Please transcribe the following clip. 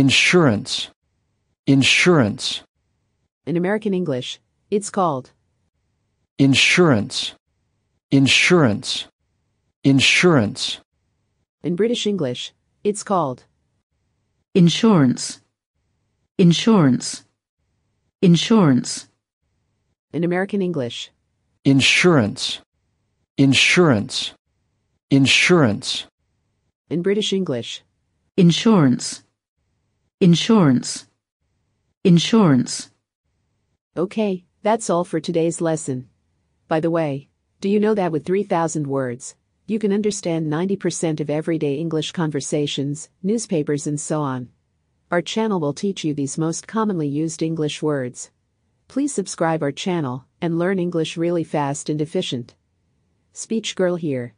insurance, insurance, In American English, it's called. insurance, insurance, insurance, In British English, it's called. insurance, insurance, insurance, In American English, insurance, insurance, insurance, in British English, insurance, insurance, insurance. Okay, that's all for today's lesson. By the way, do you know that with 3,000 words, you can understand 90% of everyday English conversations, newspapers, and so on? Our channel will teach you these most commonly used English words. Please subscribe our channel and learn English really fast and efficient. Speech Girl here.